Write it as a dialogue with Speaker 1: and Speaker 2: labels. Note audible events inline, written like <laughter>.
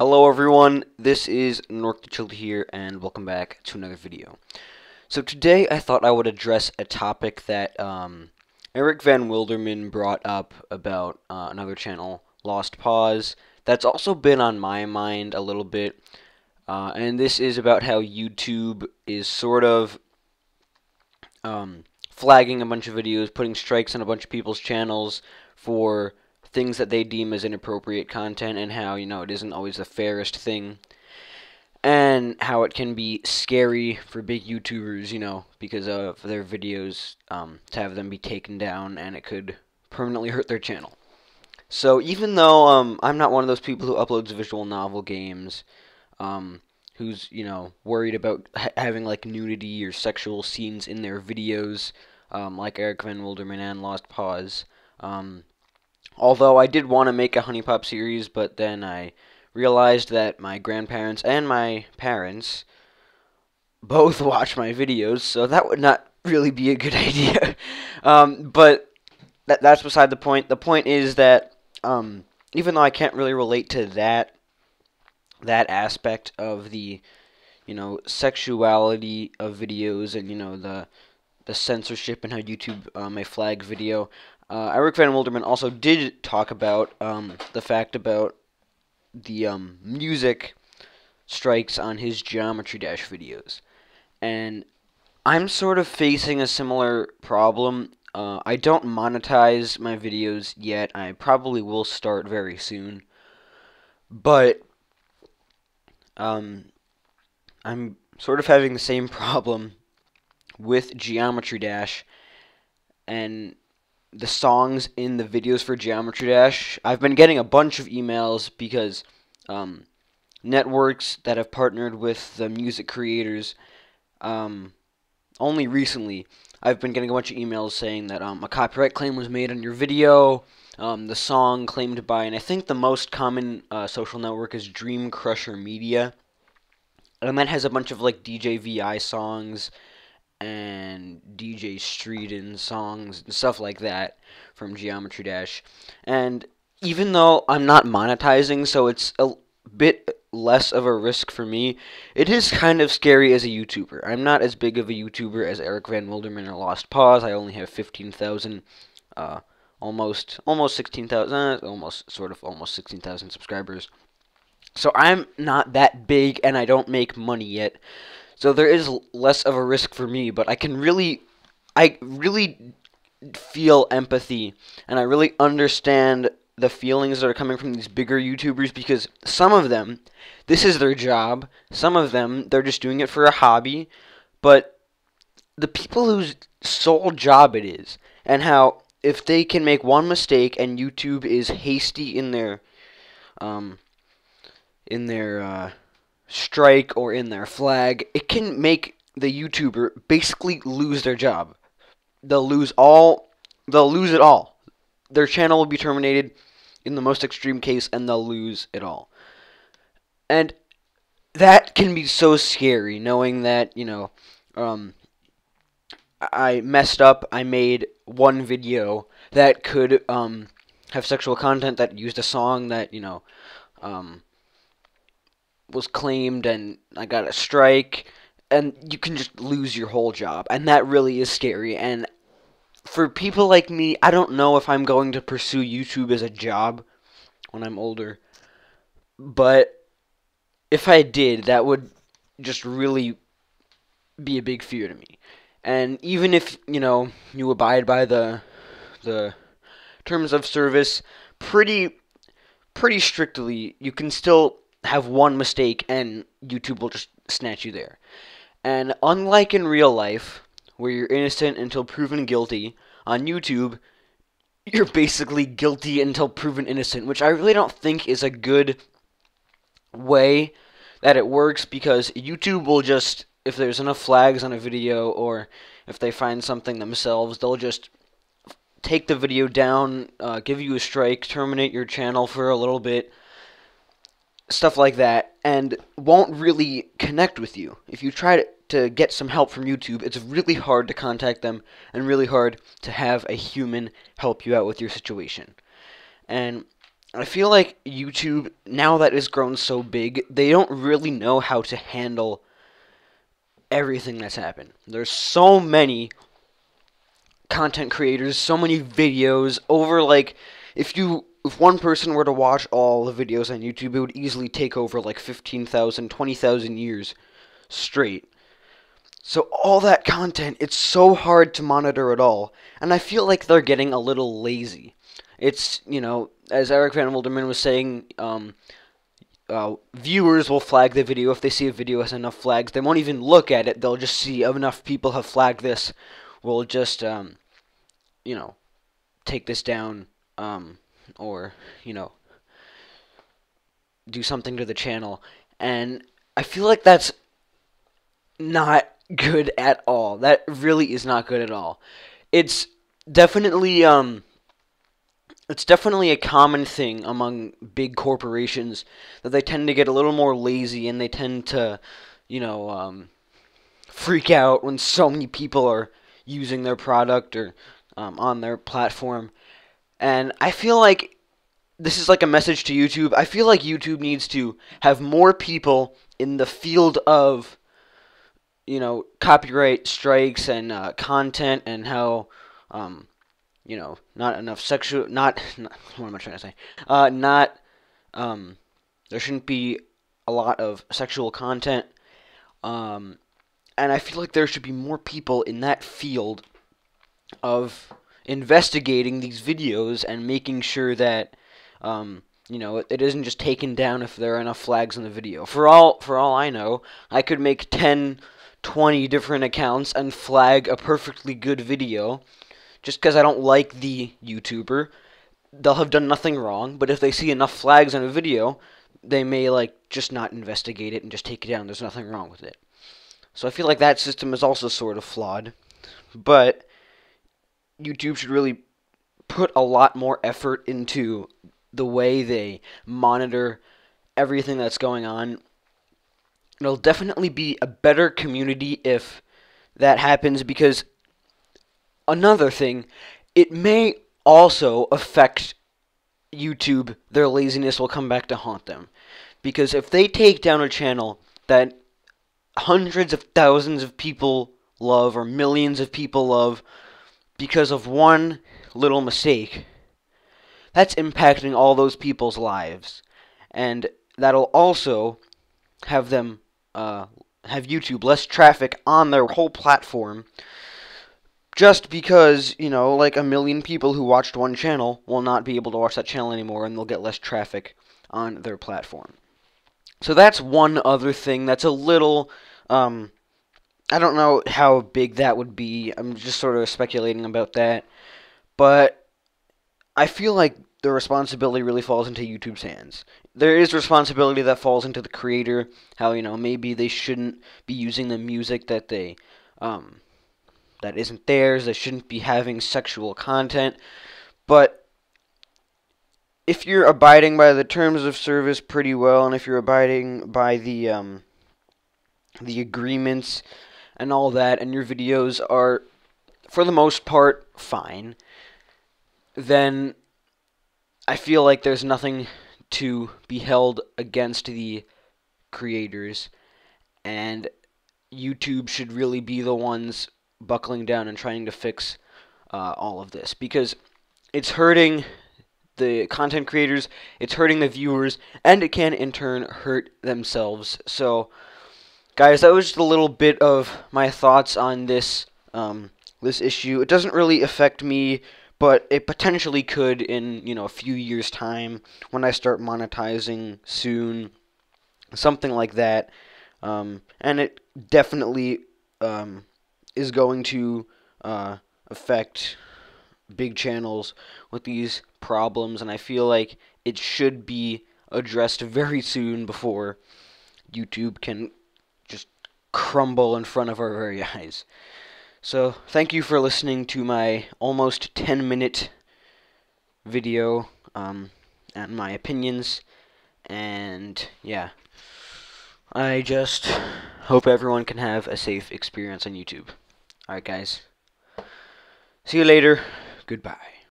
Speaker 1: Hello everyone, this is Norcda Childa here, and welcome back to another video. So today I thought I would address a topic that um, Eric Van Wilderman brought up about uh, another channel, Lost Pause. That's also been on my mind a little bit, uh, and this is about how YouTube is sort of um, flagging a bunch of videos, putting strikes on a bunch of people's channels for things that they deem as inappropriate content and how, you know, it isn't always the fairest thing. And how it can be scary for big YouTubers, you know, because of their videos, um, to have them be taken down and it could permanently hurt their channel. So even though um, I'm not one of those people who uploads visual novel games, um, who's you know worried about ha having like nudity or sexual scenes in their videos, um, like Eric Van Wilderman and Lost Pause, um, Although I did want to make a HuniePop series, but then I realized that my grandparents and my parents both <laughs> watch my videos, so that would not really be a good <laughs> idea. um, but that that's beside the point. The point is that um, even though I can't really relate to that that aspect of the you know sexuality of videos and you know the the censorship and how YouTube uh, may flag video. Uh, Eric Van Wilderman also did talk about um, the fact about the um, music strikes on his Geometry Dash videos. And I'm sort of facing a similar problem. Uh, I don't monetize my videos yet. I probably will start very soon. But um, I'm sort of having the same <laughs> problem with Geometry Dash. And the songs in the videos for Geometry Dash. I've been getting a bunch of emails because um, networks that have partnered with the music creators um, only recently I've been getting a bunch of emails saying that um, a copyright claim was made on your video. Um, the song claimed by, and I think the most common uh, social network is Dream Crusher Media. And that has a bunch of like DJ VI songs and DJ Street and songs and stuff like that from Geometry Dash. And even though I'm not monetizing, so it's a bit less of a risk for me, it is kind of scary as a YouTuber. I'm not as big of a YouTuber as Eric Van Wilderman or Lost Pause. I only have 15,000, uh, almost, almost 16,000, uh, almost, sort of, almost 16,000 subscribers. So I'm not that big and I don't make money yet. So there is less of a risk for me, but I can really, I really feel empathy and I really understand the feelings that are coming from these bigger YouTubers because some of them, this is their job. Some of them, they're just doing it for a hobby. But the people whose sole job it is, and how if they can make one mistake and YouTube is hasty in their, um, in their, uh, strike or in their flag, it can make the YouTuber basically lose their job. They'll lose all, they'll lose it all. Their channel will be terminated in the most extreme case and they'll lose it all. And that can be so scary knowing that, you know, um, I messed up. I made one video that could um, have sexual content that used a song that, you know, um, was claimed and I got a strike and you can just lose your whole job and that really is scary and for people like me I don't know if I'm going to pursue YouTube as a job when I'm older but if I did that would just really be a big fear to me and even if you know you abide by the the terms of service pretty pretty strictly you can still have one mistake and YouTube will just snatch you there. And unlike in real life, where you're innocent until proven guilty, on YouTube, you're basically guilty until proven innocent, which I really don't think is a good way that it works because YouTube will just, if there's enough flags on a video or if they find something themselves, they'll just take the video down, uh, give you a strike, terminate your channel for a little bit, stuff like that, and won't really connect with you. If you try to, get some help from YouTube, it's really hard to contact them and really hard to have a human help you out with your situation. And I feel like YouTube, now that it's grown so big, they don't really know how to handle everything that's happened. There's so many content creators, so many videos over like if you if one person were to watch all the videos on YouTube, it would easily take over like 15,000, 20,000 years straight. So all that content, it's so hard to monitor it all, and I feel like they're getting a little lazy. It's, you know, as Eric Van Wilderman was saying, um, uh, viewers will flag the video if they see a video has enough flags. They won't even look at it. They'll just see enough people have flagged this. We'll just, um, you know, take this down, um, or you know, do something to the channel. And I feel like that's not good at all. That really is not good at all. It's definitely um it's definitely a common thing among big corporations that they tend to get a little more lazy and they tend to, you know, um, freak out when so many people are using their product or um, on their platform. And I feel like this is like a message to YouTube. I feel like YouTube needs to have more people in the field of, you know, copyright strikes and uh, content and how. Um, you know, not enough sexual, not, not <laughs> what am I trying to say? Uh, not, um, there shouldn't be a lot of sexual content, um, and I feel like there should be more people in that field of investigating these videos and making sure that, um, you know, it, isn't just taken down if there are enough flags in the video. For all, for all I know, I could make 10, 20 different accounts and flag a perfectly good video just because I don't like the YouTuber, they'll have done nothing wrong. But if they see enough flags on a video, they may like just not investigate it and just take it down. There's nothing wrong with it. So I feel like that system is also sort of flawed. But YouTube should really put a lot more effort into the way they monitor everything that's going on. It'll definitely be a better community if that happens because another thing, it may also affect YouTube. Their laziness will come back to haunt them. Because if they take down a channel that hundreds of thousands of people love or millions of people love because of one little mistake, that's impacting all those people's lives. And that'll also have them uh, have YouTube less traffic on their whole platform just because, you know, like a million people who watched one channel will not be able to watch that channel anymore and they'll get less traffic on their platform. So that's one other thing that's a little, um, I don't know how big that would be. I'm just sort of speculating about that. But I feel like the responsibility really falls into YouTube's hands. There is responsibility that falls into the creator, how, you know, maybe they shouldn't be using the music that they, um, that isn't theirs. They shouldn't be having sexual content. But if you're abiding by the terms of service pretty well, and if you're abiding by the um, the agreements and all that, and your videos are, for the most part, fine, then I feel like there's nothing to be held against the creators, and YouTube should really be the ones buckling down and trying to fix uh, all of this because it's hurting the content creators, it's hurting the viewers, and it can in turn hurt themselves. So, guys, that was just a little bit of my thoughts on this um, this issue. It doesn't really affect me, but it potentially could in you know a few years' time when I start monetizing soon, something like that. Um, and it definitely um, is going to uh, affect big channels with these problems, and I feel like it should be addressed very soon before YouTube can crumble in front of our very <laughs> eyes. So, thank you for listening to my almost 10 minute video um, and my opinions. And yeah, I just hope everyone can have a safe experience on YouTube. Alright, guys. See you later. Goodbye.